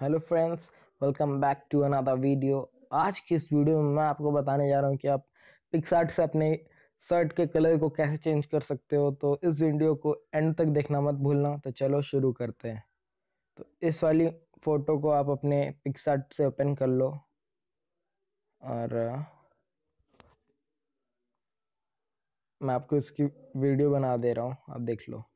Hello friends welcome back to another video आज की इस वीडियो में मैं आपको बताने जा रहा हूँ कि आप पिक्सार्ट से अपने शर्ट के कलर को कैसे चेंज कर सकते हो। तो इस वीडियो को एंड तक देखना मत भूलना। तो चलो शुरू करते हैं। तो इस वाली फ़ोटो को आप अपने पिक्सार्ट से ओपन कर लो। और, मैं आपको इसकी वीडियो बना दे रहा हूँ। आप देख लो।